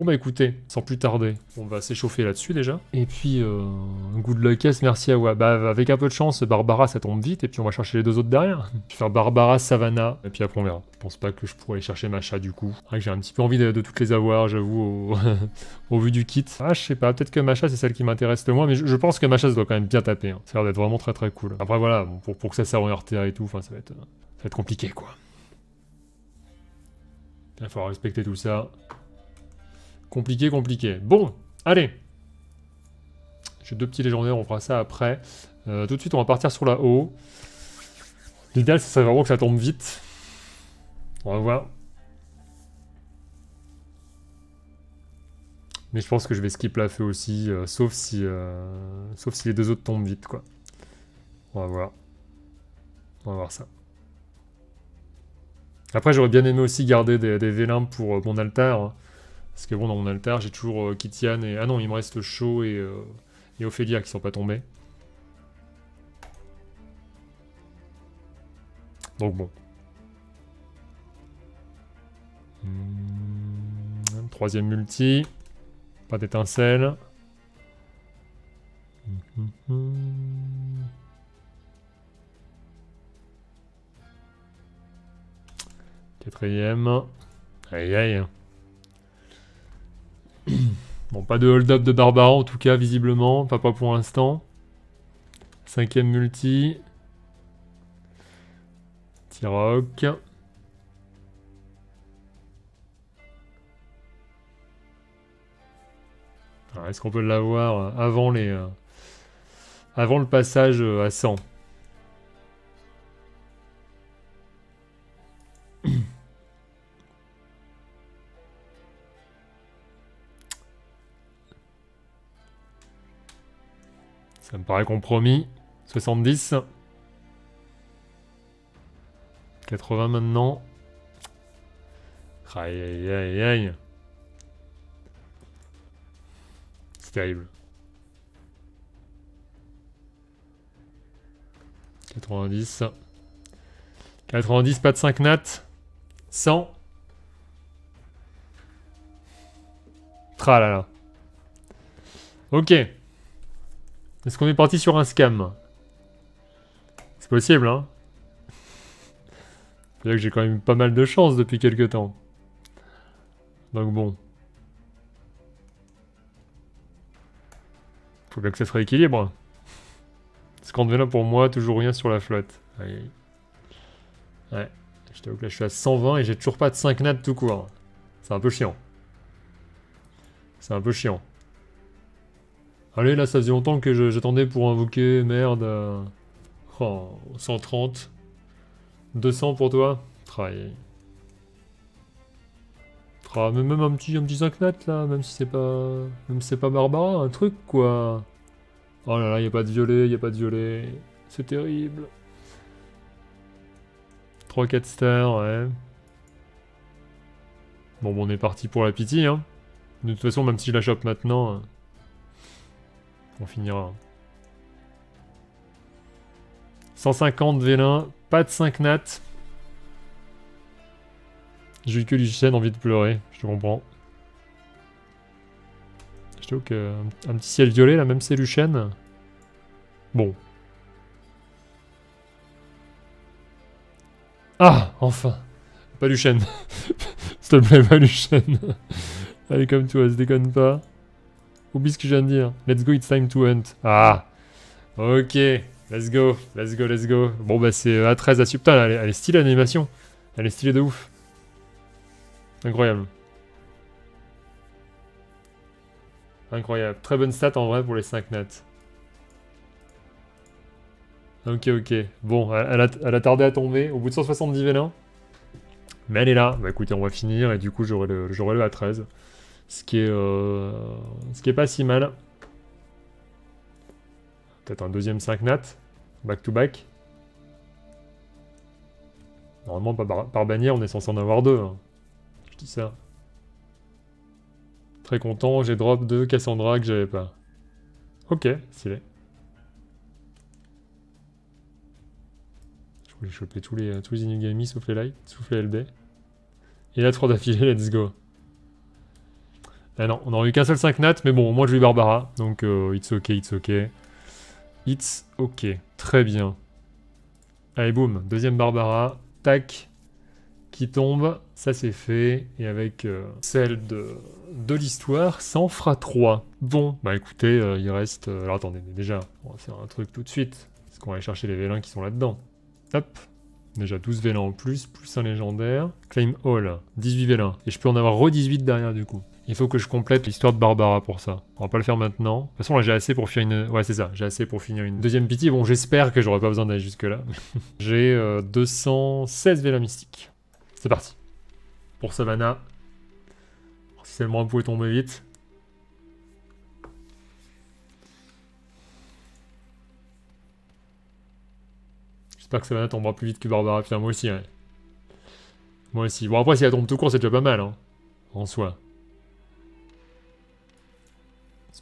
Bon bah écoutez, sans plus tarder, on va s'échauffer là-dessus déjà. Et puis, euh, de la caisse, merci à ouais. Bah avec un peu de chance, Barbara ça tombe vite, et puis on va chercher les deux autres derrière. Je vais faire Barbara, Savannah, et puis après on verra. Je pense pas que je pourrais chercher Macha du coup. que j'ai un petit peu envie de, toutes les avoir, j'avoue, au... vu du kit. Ah je sais pas, peut-être que Macha c'est celle qui m'intéresse le moins, mais je, pense que Macha ça doit quand même bien taper. Hein. Ça a l'air d'être vraiment très très cool. Après voilà, pour, que ça serve en RTA et tout, ça va être, ça va être compliqué quoi. Il va falloir respecter tout ça. Compliqué, compliqué. Bon, allez. J'ai deux petits légendaires, on fera ça après. Euh, tout de suite, on va partir sur la haut. L'idéal, ce serait vraiment que ça tombe vite. On va voir. Mais je pense que je vais skip la feu aussi, euh, sauf, si, euh, sauf si les deux autres tombent vite, quoi. On va voir. On va voir ça. Après, j'aurais bien aimé aussi garder des, des vélins pour mon altar. Hein. Parce que bon, dans mon altar, j'ai toujours euh, Kitian et... Ah non, il me reste Shaw et, euh, Ophélia qui sont pas tombés. Donc bon. Hmm, troisième multi. Pas d'étincelle. Quatrième. Aïe aïe. bon, pas de hold-up de Barbara en tout cas, visiblement. Enfin, pas pour l'instant. Cinquième multi. Tiroc. Est-ce qu'on peut l'avoir avant les... Euh, avant le passage à 100 Ça me paraît compromis. 70. 80 maintenant. Aïe aïe aïe aïe. C'est terrible. 90. 90, pas de 5 nats. 100. Tralala. Ok. Est-ce qu'on est parti sur un scam? C'est possible, hein? C'est que j'ai quand même pas mal de chance depuis quelques temps. Donc bon. Faut bien que ça se rééquilibre. là pour moi, toujours rien sur la flotte. Ouais. Je t'avoue que là je suis à 120 et j'ai toujours pas de 5 nats tout court. C'est un peu chiant. C'est un peu chiant. Allez, là, ça faisait longtemps que j'attendais pour invoquer, merde. Oh, 130. 200 pour toi Travailler. Ah, même un petit, un petit 5 nat là, même si c'est pas. Même si c'est pas Barbara, un truc quoi. Oh là là, y a pas de violet, y a pas de violet. C'est terrible. 3-4 stars, ouais. Bon, bon, on est parti pour la pitié, hein. De toute façon, même si je la chope maintenant. On finira. 150 vélin, pas de 5 nats. J'ai eu que Lucien envie de pleurer, je te comprends. Je trouve que un petit ciel violet là, même c'est Lucien. Bon. Ah, enfin. Pas Lucien. S'il te plaît, pas Lucien. Allez, comme toi, se déconne pas. Oublie ce que je viens de dire. Let's go, it's time to hunt. Ah Ok, let's go, let's go, let's go. Bon bah c'est A13 à Putain, elle, est stylée l'animation. Elle est stylée de ouf. Incroyable. Incroyable. Très bonne stat en vrai pour les 5 nats. Ok, ok. Bon, elle a, elle a, tardé à tomber au bout de 170 vélins. Mais elle est là. Bah écoutez, on va finir et du coup j'aurai le, le A13. Ce qui est, euh, ce qui est pas si mal. Peut-être un deuxième 5 nat. Back to back. Normalement, par, bannière, on est censé en avoir deux. Hein. Je dis ça. Très content, j'ai drop de Cassandra que j'avais pas. Ok, stylé. Je voulais choper tous les, tous les Inugami sauf les light, sauf les. Et la 3 d'affilée, let's go. Ah non, on n'aurait eu qu'un seul 5 nat, mais bon, au moins je eu Barbara. Donc, euh, it's ok, it's ok. It's ok. Très bien. Allez, boum. Deuxième Barbara. Tac. Qui tombe. Ça, c'est fait. Et avec euh, celle de, de l'histoire, ça en fera 3. Bon, bah écoutez, euh, il reste... alors attendez, déjà, on va faire un truc tout de suite. Parce qu'on va aller chercher les vélins qui sont là-dedans. Hop. Déjà 12 vélins en plus, plus un légendaire. Claim All, 18 vélins. Et je peux en avoir re-18 derrière du coup. Il faut que je complète l'histoire de Barbara pour ça. On va pas le faire maintenant. De toute façon là j'ai assez pour finir une... Ouais c'est ça, j'ai assez pour finir une deuxième pitié. Bon j'espère que j'aurai pas besoin d'aller jusque là. j'ai euh, 216 vélins mystiques. C'est parti. Pour Savannah. Si seulement elle pouvait tomber vite. J'espère que Savannah tombera plus vite que Barbara. Putain, moi aussi, ouais. Moi aussi. Bon, après, si elle tombe tout court, c'est déjà pas mal, hein. En soi.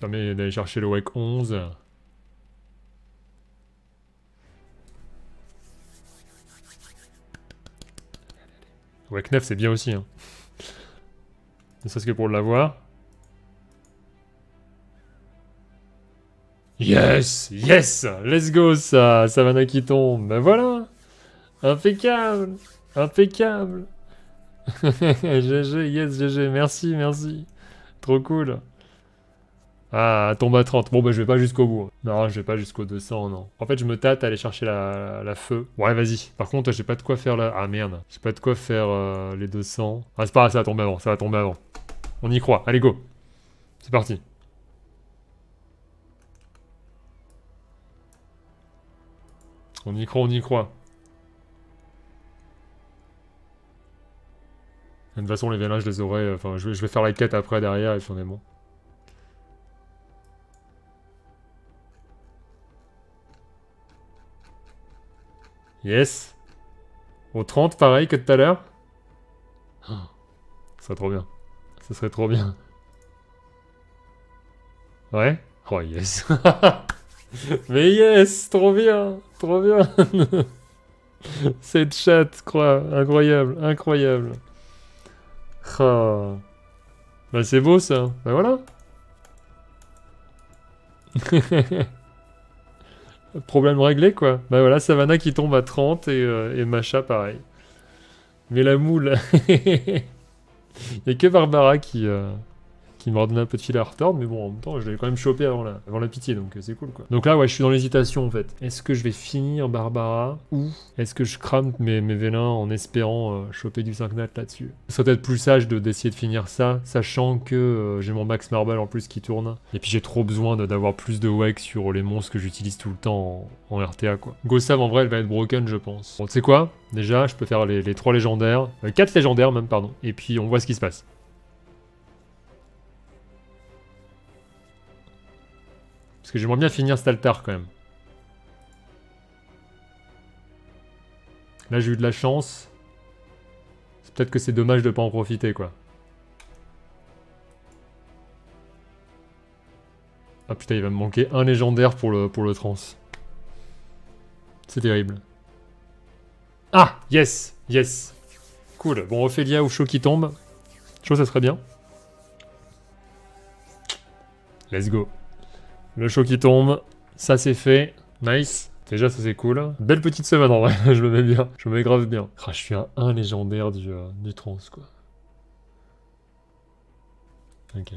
Ça permet d'aller chercher le WEC 11. Le WEC 9, c'est bien aussi, hein. Ne serait-ce que pour l'avoir. Yes Yes Let's go, ça Savannah qui tombe. Ben voilà Impeccable Impeccable GG, yes, GG. Merci, merci. Trop cool. Ah, tombe à 30. Bon, bah, je vais pas jusqu'au bout. Non, je vais pas jusqu'au 200, non. En fait, je me tâte à aller chercher la, la feu. Ouais, vas-y. Par contre, j'ai pas de quoi faire là. Ah, merde. J'ai pas de quoi faire euh, les 200. Ah, c'est pas grave, ça va tomber avant. Ça va tomber avant. On y croit. Allez, go. C'est parti. On y croit, on y croit. De toute façon, les vélins, je les aurai. euh, Enfin, je vais, je vais faire la quête après derrière et puis on bon. Yes. Au 30, pareil que tout à l'heure. Oh, ça serait trop bien. Ça serait trop bien. Ouais Oh yes. Mais yes, trop bien, trop bien. Cette chatte, quoi, incroyable, incroyable. Ah. Bah c'est beau ça, bah voilà. Problème réglé quoi. Bah voilà, Savannah qui tombe à 30 et, euh, Macha pareil. Mais la moule. Il y a que Barbara qui, euh, qui m'a redonné un peu de fil à retordre, mais bon, en même temps, je l'ai quand même chopé avant la, pitié, donc euh, c'est cool quoi. Donc là, ouais, je suis dans l'hésitation en fait. Est-ce que je vais finir Barbara ou est-ce que je crame mes, mes vélins en espérant euh, choper du 5 nat là-dessus? Ce serait peut-être plus sage de- d'essayer de finir ça, sachant que euh, j'ai mon max marble en plus qui tourne. Et puis j'ai trop besoin d'avoir plus de WEC sur les monstres que j'utilise tout le temps en, RTA quoi. Gossav en vrai, elle va être broken, je pense. Bon, tu sais quoi? Déjà, je peux faire les, les 3 légendaires, 4 légendaires même, pardon. Et puis on voit ce qui se passe. Parce que j'aimerais bien finir cet altar quand même. Là j'ai eu de la chance. C'est peut-être que c'est dommage de pas en profiter quoi. Ah putain il va me manquer un légendaire pour le, pour le trans. C'est terrible. Ah Yes Yes Cool. Bon Ophélia ou Chaud qui tombe. Chaud ça serait bien. Let's go. Le show qui tombe, ça c'est fait. Nice. Déjà ça c'est cool. Belle petite semaine en vrai, je me mets bien. Je me mets grave bien. Ah, je suis un 1 légendaire du, euh, du trans quoi. Ok.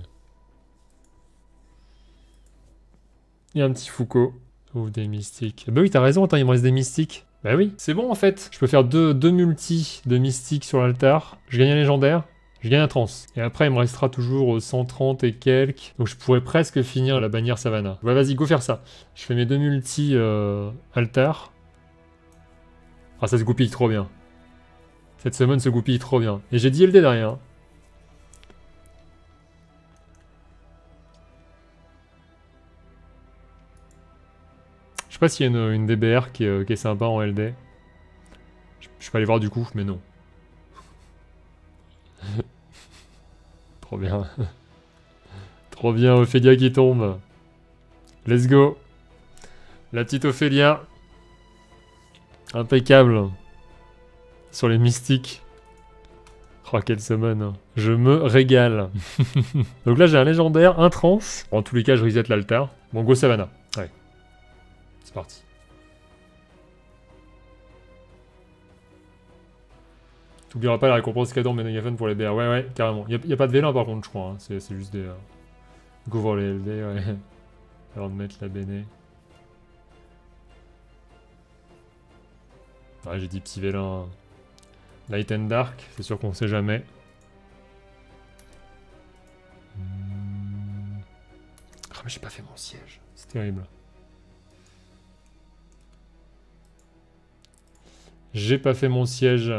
Il y a un petit Foucault. Ouvre des mystiques. Bah oui, t'as raison, attends, il me reste des mystiques. Bah oui, c'est bon en fait. Je peux faire deux, deux multis de mystiques sur l'altar. Je gagne un légendaire. Je gagne un trans. Et après, il me restera toujours euh, 130 et quelques. Donc je pourrais presque finir la bannière Savannah. Ouais, vas-y, go faire ça. Je fais mes deux multi euh, altar. Ah, ça se goupille trop bien. Cette semaine se goupille trop bien. Et j'ai dit LD derrière. hein. Je sais pas s'il y a une, DBR qui est, euh, qui est sympa en LD. Je, je peux aller voir du coup, mais non. Trop bien. Trop bien, Ophélia qui tombe. Let's go. La petite Ophélia. Impeccable. Sur les mystiques. Oh, quel summon. hein. Je me régale. Donc là, j'ai un légendaire, un trans. En tous les cas, je reset l'altar. Bon, go Savannah. Ouais. C'est parti. T'oublieras pas la récompense cadeau en Ménégaphone pour les BR. Ouais, ouais, carrément. Y'a y a pas de vélin par contre, je crois. hein. C'est juste des. Euh... Go voir les LD, ouais. Avant de mettre la béné. Ouais, j'ai dit petit vélin. Light and Dark, c'est sûr qu'on sait jamais. Hmm. Ah, mais j'ai pas fait mon siège. C'est terrible. J'ai pas fait mon siège.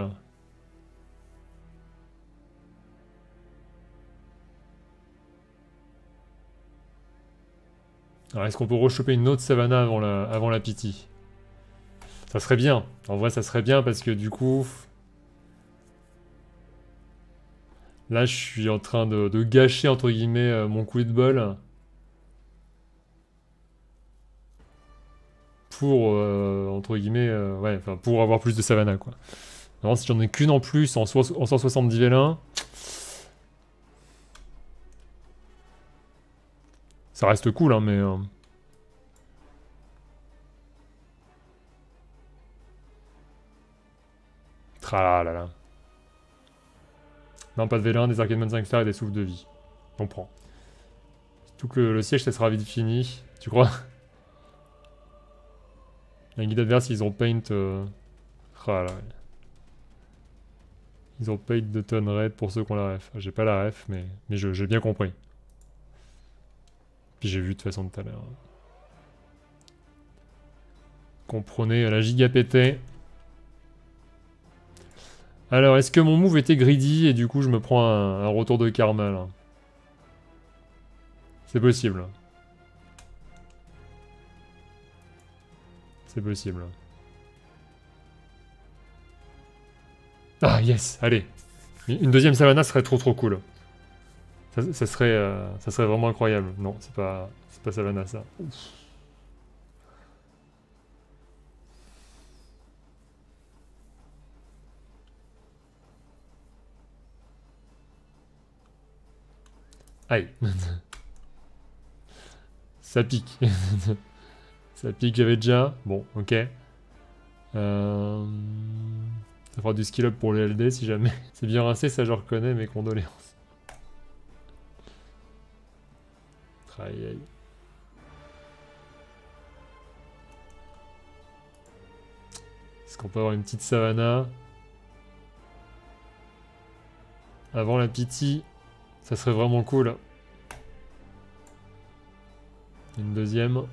Alors, est-ce qu'on peut rechoper une autre Savannah avant la, avant la Pity Ça serait bien. En vrai, ça serait bien parce que du coup... Là, je suis en train de, gâcher, entre guillemets, euh, mon coup de bol. Pour, euh, entre guillemets, euh, ouais, pour avoir plus de Savannah, quoi. Si j'en ai qu'une en plus en, soix- en 170 vélins... Ça reste cool, hein, mais... euh. Non, pas de vélin, des arcades 5 stars et des souffles de vie. On prend. Surtout que le siège, ça sera vite fini. Tu crois? Un guide adverse, ils ont paint... Euh... Ils ont paint de tonnes raid pour ceux qui ont la ref. J'ai pas la ref, mais, mais j'ai bien compris. J'ai vu de toute façon tout à l'heure. Comprenez la giga pété. Alors, est-ce que mon move était greedy et du coup je me prends un, un retour de karma là? C'est possible. C'est possible. Ah yes, allez. Une deuxième Savannah serait trop trop cool. Ça, serait, euh, ça serait vraiment incroyable. Non, c'est pas, c'est pas Savannah ça. Ouf. Aïe. Ça pique. ça pique, j'avais déjà. Bon, ok. Euh... Ça fera du skill up pour les LD si jamais. C'est bien rincé, ça je reconnais, mes condoléances. Aïe aïe. Est-ce qu'on peut avoir une petite savannah Avant la pity, ça serait vraiment cool. Une deuxième.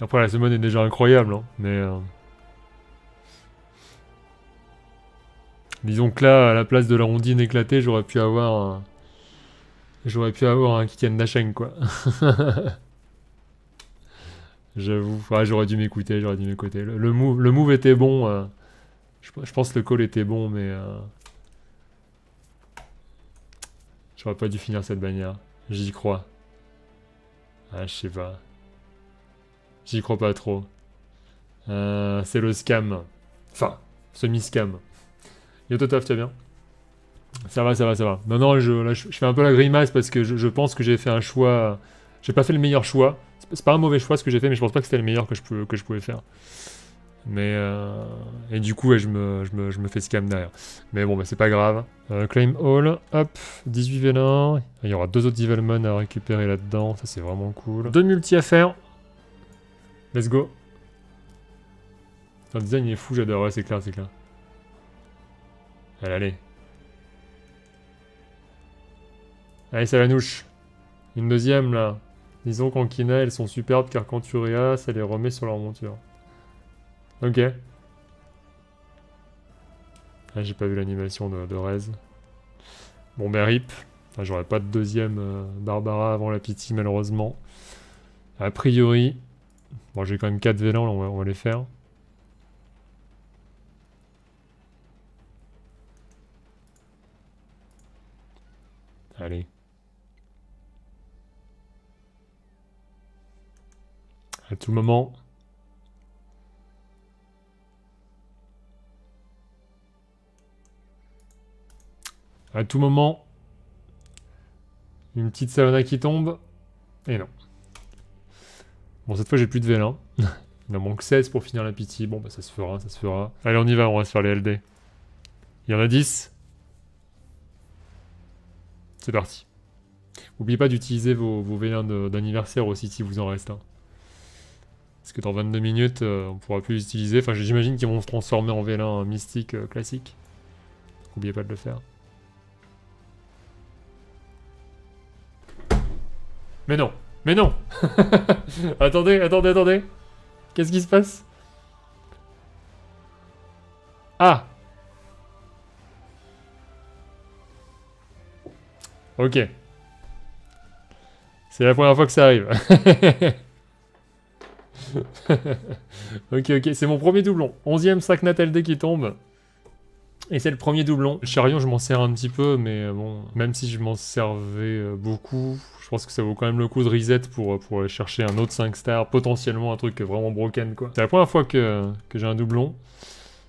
Après, la semaine est déjà incroyable, hein, mais... euh, Disons que là, à la place de la rondine éclatée, j'aurais pu avoir un... J'aurais pu avoir un quoi. J'avoue. Ouais, j'aurais dû m'écouter, j'aurais dû m'écouter. Le, move, le move était bon. euh, je, je pense que le call était bon, mais... euh, J'aurais pas dû finir cette bannière. J'y crois. Ah, je sais pas. J'y crois pas trop. Euh, c'est le scam. Enfin, semi-scam. Yototov, tu vas bien Ça va, ça va, ça va. Non, non, je, fais un peu la grimace parce que je, pense que j'ai fait un choix... J'ai pas fait le meilleur choix. C'est pas- un mauvais choix ce que j'ai fait, mais je pense pas que c'était le meilleur que je, pouvais faire. Mais... euh, Et du coup, je, me, fais scam derrière. Mais bon, bah, c'est pas grave. Euh, claim all, hop, 18 vélins. Il y aura deux autres Devilmon à récupérer là-dedans, ça c'est vraiment cool. Deux multi à faire. Let's go. Le design est fou, j'adore, ouais c'est clair, c'est clair. Allez, allez. Allez, ça va nouche. Une deuxième là. Disons qu'en Kina, elles sont superbes car quand tu réas, ça les remet sur leur monture. Ok. Ah, j'ai pas vu l'animation de, Rez. Bon, ben rip. Enfin, J'aurais pas de deuxième euh, Barbara avant la pitié, malheureusement. A priori. Bon, j'ai quand même 4 vélans, là, on va les faire. Allez. À tout moment. À tout moment. Une petite salona qui tombe. Et non. Bon, cette fois, j'ai plus de vélin. Il en manque 16 pour finir la pitié. Bon, bah ça se fera, ça se fera. Allez, on y va, on va se faire les LD. Il y en a 10 c'est parti. N'oubliez pas d'utiliser vos, vélins d'anniversaire aussi si vous en reste un. Parce que dans 22 minutes, euh, on pourra plus les utiliser. Enfin, j'imagine qu'ils vont se transformer en vélin mystique euh, classique. N'oubliez pas de le faire. Mais non Mais non Attendez, attendez, attendez Qu'est-ce qui se passe? Ah Ok. C'est la première fois que ça arrive. ok, ok, c'est mon premier doublon. 11ème Saknat LD qui tombe. Et c'est le premier doublon. Charion, je m'en sers un petit peu, mais euh, bon, même si je m'en servais euh, beaucoup, je pense que ça vaut quand même le coup de reset pour, euh, pour aller chercher un autre 5 stars, potentiellement un truc vraiment broken, quoi. C'est la première fois que, que j'ai un doublon.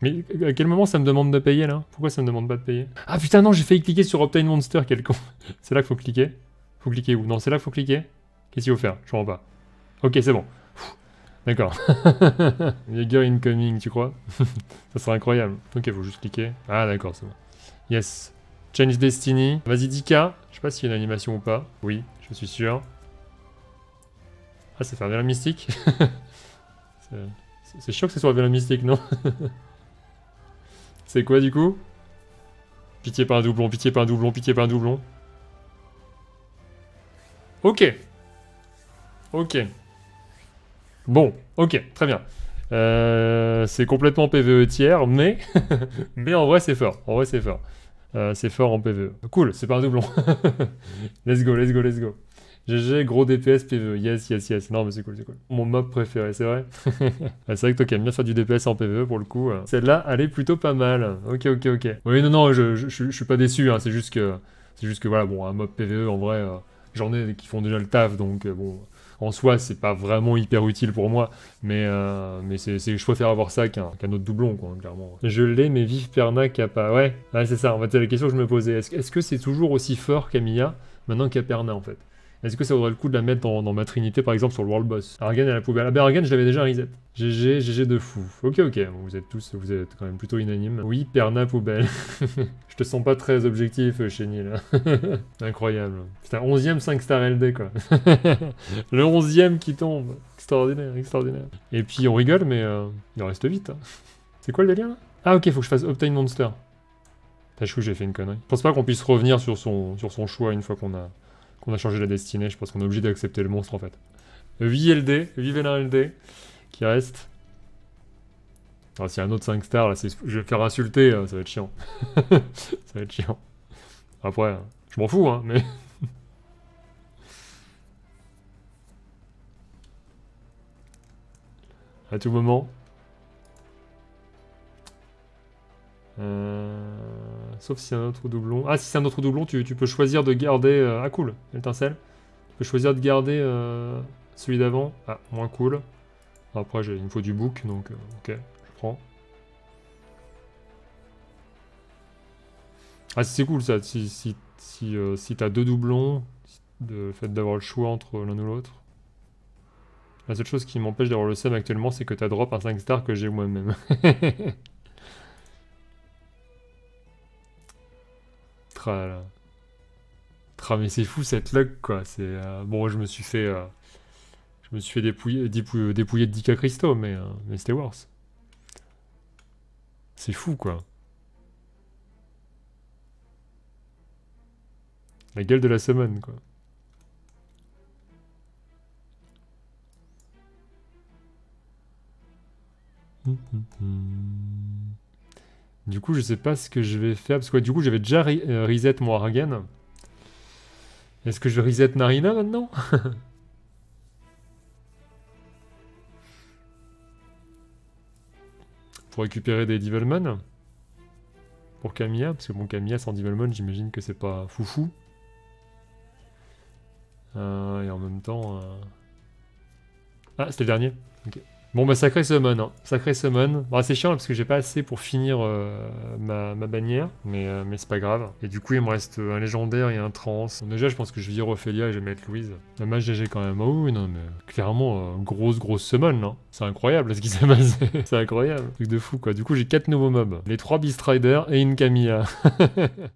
Mais à quel moment ça me demande de payer, là? Pourquoi ça me demande pas de payer? Ah putain, non, j'ai failli cliquer sur Obtain Monster, quel con C'est là qu'il faut cliquer? Faut cliquer où? Non, c'est là qu'il faut cliquer? Qu'est-ce qu'il faut faire? Je comprends pas. Ok, c'est bon. D'accord. Jaeger incoming, tu crois? Ça serait incroyable. Ok, faut juste cliquer. Ah d'accord, c'est bon. Yes. Change Destiny. Vas-y, Dika. Je sais pas s'il y a une animation ou pas. Oui, je suis sûr. Ah, c'est faire de la mystique? C'est chiant que ce soit de la mystique, non? C'est quoi, du coup? Pitié pas un doublon, pitié pas un doublon, pitié pas un doublon. Ok. Ok. Bon, ok, très bien. Euh, c'est complètement PVE tiers, mais, mais en vrai c'est fort. En vrai c'est fort. Euh, c'est fort en PVE. Cool, c'est pas un doublon. let's go, let's go, let's go. GG, gros DPS PVE. Yes, yes, yes. Non, mais c'est cool, c'est cool. Mon mob préféré, c'est vrai. c'est vrai que toi qui aimes bien faire du DPS en PVE pour le coup. Euh, celle-là, elle est plutôt pas mal. Ok, ok, ok. Oui, non, non, je, je, je, suis pas déçu. Hein. C'est juste que, c'est juste que voilà, bon, un mob PVE en vrai, j'en ai qui font déjà le taf, donc bon en soi, c'est pas vraiment hyper utile pour moi, mais, euh, mais c'est, je préfère avoir ça qu'un, autre doublon, quoi, clairement. Je l'ai, mais vive Perna pas. Ouais, ouais c'est ça, en fait, c'est la question que je me posais. Est-ce, est-ce que c'est toujours aussi fort qu'Amia maintenant qu'Aperna, en fait? Est-ce que ça vaudrait le coup de la mettre dans, ma trinité, par exemple, sur le World Boss? Argan à la poubelle. Ah ben Argan, je l'avais déjà reset. GG, GG de fou. Ok, ok, vous êtes tous, vous êtes quand même plutôt unanimes. Oui, Perna poubelle. je te sens pas très objectif, Chenille. Incroyable. Putain, 11ème 5 star LD, quoi. le 11ème qui tombe. Extraordinaire, extraordinaire. Et puis on rigole, mais euh, il reste vite. Hein. C'est quoi le délire, là? Ah ok, faut que je fasse Obtain Monster. T'as chou, j'ai fait une connerie. Je pense pas qu'on puisse revenir sur son, sur son choix une fois qu'on a on a changé la destinée. Je pense qu'on est obligé d'accepter le monstre en fait. VLD, vive LD, qui reste. Ah, s'il y a un autre 5 stars, là, je vais faire insulter, euh, ça va être chiant. ça va être chiant. Après, euh, je m'en fous, hein, mais... à tout moment. Sauf si c'est un autre doublon. Ah, si c'est un autre doublon, tu, peux choisir de garder... Euh, ah, cool, étincelle. Tu peux choisir de garder euh, celui d'avant. Ah, moins cool. Après, il me faut du book, donc euh, ok, je prends. Ah, c'est cool ça, si, si, si, si t'as deux doublons, le fait d'avoir le choix entre l'un ou l'autre. La seule chose qui m'empêche d'avoir le seum actuellement, c'est que t'as drop un 5 star que j'ai moi-même. mais c'est fou cette luck, quoi. C'est euh, Bon, je me suis fait... Euh, je me suis fait dépouiller, dépouiller, de Dika Christo, mais, euh, mais c'était worse. C'est fou, quoi. La gueule de la summon, quoi. Hum, hum, hum. Du coup, je sais pas ce que je vais faire, parce que du coup, j'avais déjà euh, reset mon Argan. Est-ce que je reset Narina maintenant? Pour récupérer des Devilman Pour Camilla, parce que bon, Camilla sans Devilman, j'imagine que c'est pas foufou. Euh, et en même temps... Euh, ah, c'était le dernier. Ok. Bon bah sacré summon, hein. sacré summon. Bon, c'est chiant parce que j'ai pas assez pour finir euh, ma, ma, bannière, mais, euh, mais c'est pas grave. Et du coup il me reste un légendaire et un trans. déjà je pense que je vais dire Ophélia et je vais mettre Louise. La mage GG quand même. Oh non mais clairement grosse grosse summon non C'est incroyable ce qui s'est passé. c'est incroyable. Truc de fou quoi. Du coup j'ai quatre nouveaux mobs. Les trois Beast Rider et une Camilla.